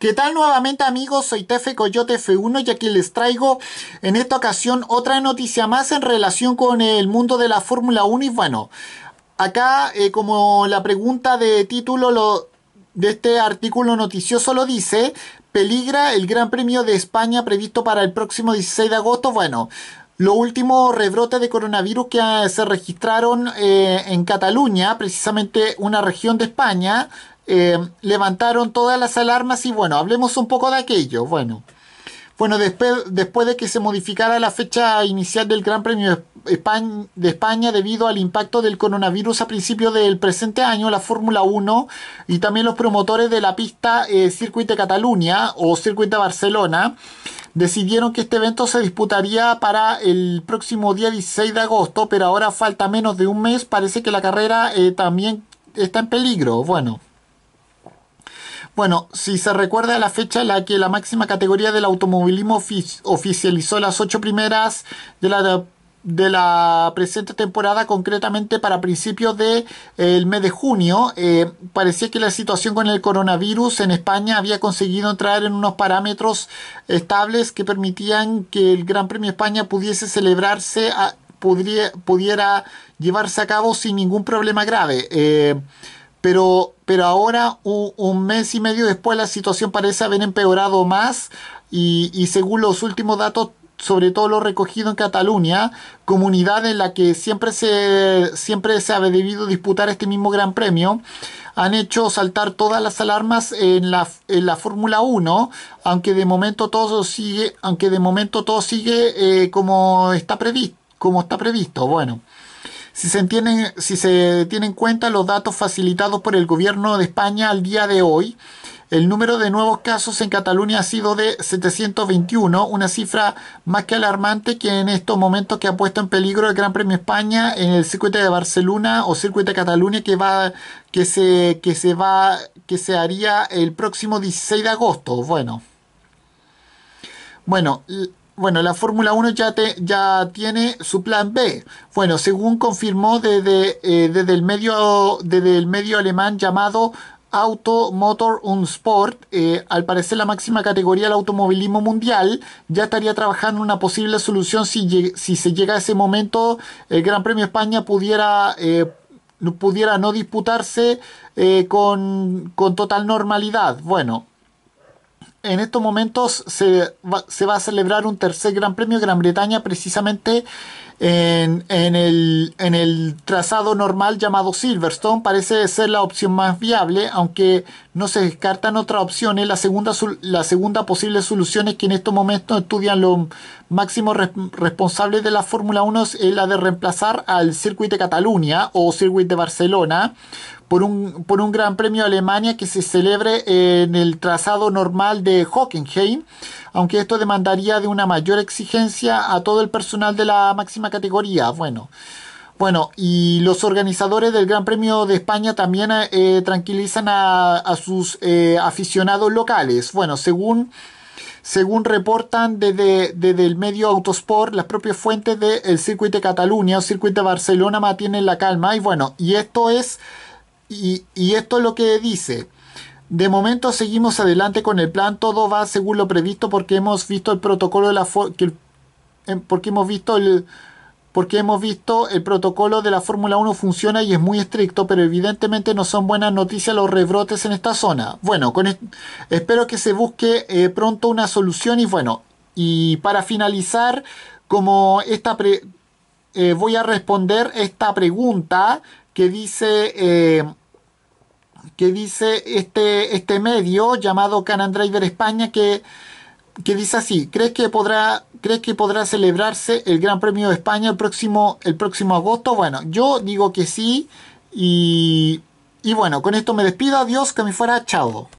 ¿Qué tal nuevamente amigos? Soy Tefe Coyote F1 y aquí les traigo en esta ocasión otra noticia más en relación con el mundo de la Fórmula 1 y bueno, acá eh, como la pregunta de título lo, de este artículo noticioso lo dice, peligra el Gran Premio de España previsto para el próximo 16 de agosto, bueno, los últimos rebrotes de coronavirus que ah, se registraron eh, en Cataluña, precisamente una región de España, eh, levantaron todas las alarmas y bueno, hablemos un poco de aquello. Bueno, bueno después, después de que se modificara la fecha inicial del Gran Premio de España debido al impacto del coronavirus a principios del presente año, la Fórmula 1 y también los promotores de la pista eh, Circuit de Cataluña o Circuit de Barcelona decidieron que este evento se disputaría para el próximo día 16 de agosto, pero ahora falta menos de un mes, parece que la carrera eh, también está en peligro. Bueno. Bueno, si se recuerda la fecha en la que la máxima categoría del automovilismo oficializó las ocho primeras de la, de la presente temporada, concretamente para principios del el mes de junio, eh, parecía que la situación con el coronavirus en España había conseguido entrar en unos parámetros estables que permitían que el Gran Premio de España pudiese celebrarse, pudiera llevarse a cabo sin ningún problema grave. Eh, pero, pero ahora, un, mes y medio después, la situación parece haber empeorado más y, según los últimos datos, sobre todo lo recogido en Cataluña, comunidad en la que siempre se, siempre se ha debido disputar este mismo Gran Premio, han hecho saltar todas las alarmas en la, en la Fórmula 1, aunque de momento todo sigue, aunque de momento todo sigue eh, como está previsto, como está previsto. Bueno. Si se, tienen, si se tienen en cuenta los datos facilitados por el gobierno de España al día de hoy, el número de nuevos casos en Cataluña ha sido de 721, una cifra más que alarmante que en estos momentos que ha puesto en peligro el Gran Premio España en el circuito de Barcelona o circuito de Cataluña que va que se que se va que se haría el próximo 16 de agosto. Bueno. Bueno, bueno, la Fórmula 1 ya, tiene su plan B. Bueno, según confirmó desde, eh, el, medio, alemán llamado Auto Motor und Sport, eh, al parecer la máxima categoría del automovilismo mundial, ya estaría trabajando en una posible solución si, se llega a ese momento, el Gran Premio España pudiera, eh, pudiera no disputarse con total normalidad. Bueno, en estos momentos se va, se va, a celebrar un tercer Gran Premio de Gran Bretaña precisamente en, el, en, el, trazado normal llamado Silverstone. Parece ser la opción más viable, aunque no se descartan otras opciones. La segunda, la segunda posible solución es que en estos momentos estudian los máximos responsables de la Fórmula 1 es la de reemplazar al Circuit de Cataluña o Circuit de Barcelona por un, por un Gran Premio de Alemania que se celebre en el trazado normal de Hockenheim, aunque esto demandaría de una mayor exigencia a todo el personal de la máxima categoría. Bueno, bueno, y los organizadores del Gran Premio de España también eh, tranquilizan a, sus eh, aficionados locales. Bueno, según, según reportan desde, desde, el medio Autosport, las propias fuentes del circuito de Cataluña o circuito de Barcelona mantienen la calma. Y bueno, y esto es y, esto es lo que dice. De momento seguimos adelante con el plan, todo va según lo previsto porque hemos visto el protocolo de la que em, porque hemos visto el porque hemos visto el protocolo de la Fórmula 1 funciona y es muy estricto, pero evidentemente no son buenas noticias los rebrotes en esta zona. Bueno, con espero que se busque eh, pronto una solución y bueno, y para finalizar, como esta eh, voy a responder esta pregunta que dice eh, que dice este, este medio llamado Canan Driver España que, que dice así, ¿crees que podrá ¿Crees que podrá celebrarse el Gran Premio de España el próximo, el próximo agosto? Bueno, yo digo que sí. Y, y bueno, con esto me despido. Adiós, que me fuera. Chao.